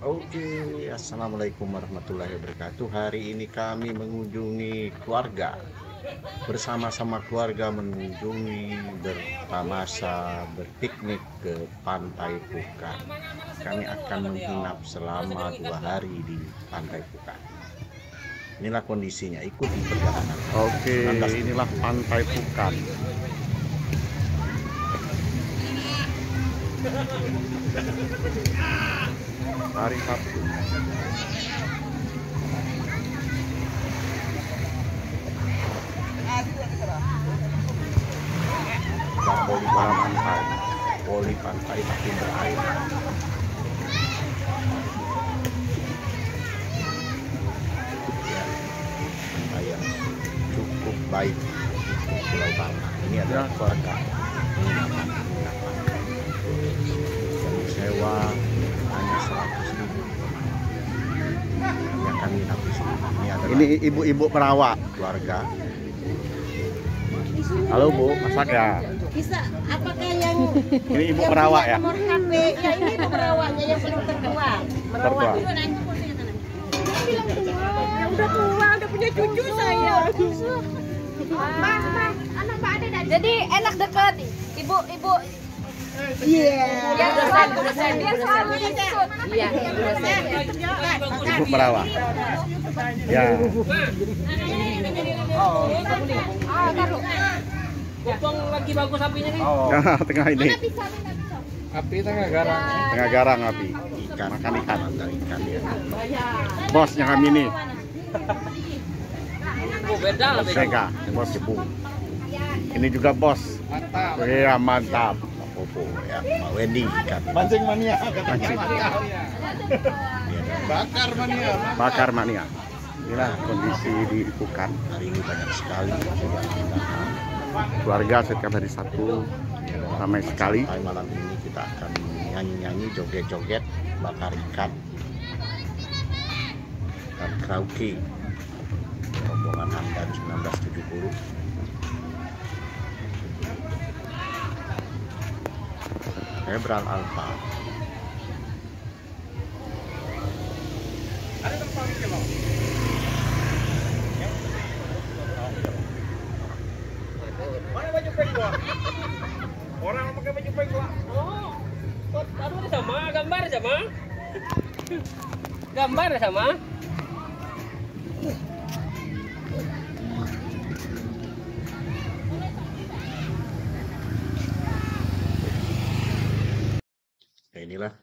Oke, assalamualaikum warahmatullahi wabarakatuh. Hari ini kami mengunjungi keluarga bersama-sama keluarga mengunjungi bertamasa berpiknik ke Pantai Pukan. Kami akan menginap selama dua hari di Pantai Pukan. Inilah kondisinya, ikuti perjalanan. Oke, inilah Pantai Pukan. Hari Sabtu poli pantai poli pantai tapi berair. Ya cukup baik Pulau Bangka ini adalah keluarga. Penginapan di sini ini adalah ini ibu-ibu perawat keluarga. Halo bu. Masak ya? Bisa apakah yang ini ibu yang perawat punya ya? nomor HP ya ini ibu perawatnya yang paling tertua. Merawat Tertua. itu nanti kursinya sana bilang tua udah tua udah punya cucu saya Mbak, mbak, anak mbak ada dari Jadi enak deket. Ibu ibu Iya. Iya dosen. ibu perawat ya. Ah lagi bagus apinya nih. tengah ini. Bisa bisa bisa. Api tengah garang. tengah garang api. Ikan makan ikan. Dari ikan ya bosnya kami nih Oh, lah bos Cebu ini juga bos. Mantap. ya mantap Popo ya Pak Wendy ikan Mancing mania Mancing. Iya. Ini ada bakar mania. Bakar mania. Inilah kondisi di Pukan hari ini banyak sekali keluarga setiap hari Sabtu ramai sekali. Malam ini kita akan nyanyi-nyanyi joget-joget bakar ikan. Dan karaoke. Rombongan Hamdan 1970 Febral Alfa Mana baju peng gua? Orang pakai baju peng gua. Oh. Kok aduh sama, gambar sama. Gambar sama. inilah.